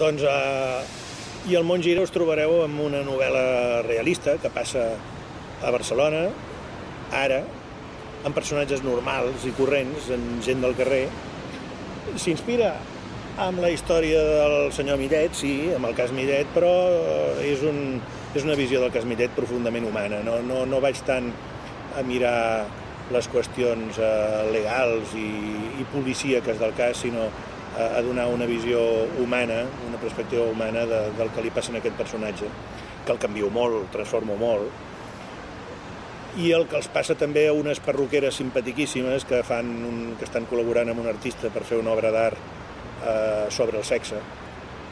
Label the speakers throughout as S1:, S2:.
S1: Doncs eh, i al món gira us trobareu amb una novel·la realista que passa a Barcelona, ara, amb personatges normals i corrents, en gent del carrer. S'inspira amb la història del senyor Millet, sí, amb el cas Millet, però és, un, és una visió del cas Millet profundament humana. No, no, no vaig tant a mirar les qüestions eh, legals i, i policíaques del cas, sinó a, a donar una visió humana, una perspectiva humana de, del que li passa a aquest personatge, que el canvio molt, el transformo molt, i el que els passa també a unes perruqueres simpatiquíssimes que, fan un, que estan col·laborant amb un artista per fer una obra d'art eh, sobre el sexe,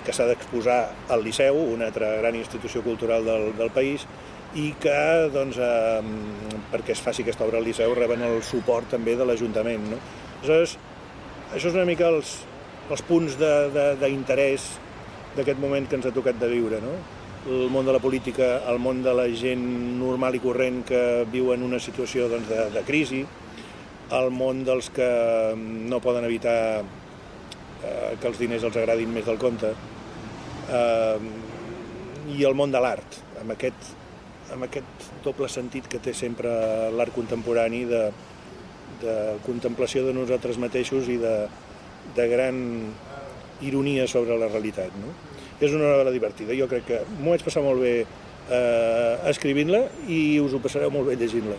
S1: que s'ha d'exposar al Liceu, una altra gran institució cultural del, del país, i que, doncs, eh, perquè es faci aquesta obra al Liceu, reben el suport també de l'Ajuntament. No? Aleshores, això és una mica els, els punts d'interès d'aquest moment que ens ha tocat de viure. No? el món de la política, el món de la gent normal i corrent que viu en una situació doncs, de, de crisi, el món dels que no poden evitar eh, que els diners els agradin més del compte, eh, i el món de l'art, amb aquest, amb aquest doble sentit que té sempre l'art contemporani de, de contemplació de nosaltres mateixos i de, de gran ironia sobre la realitat. No? és una novel·la divertida. Jo crec que m'ho vaig passar molt bé eh, escrivint-la i us ho passareu molt bé llegint-la.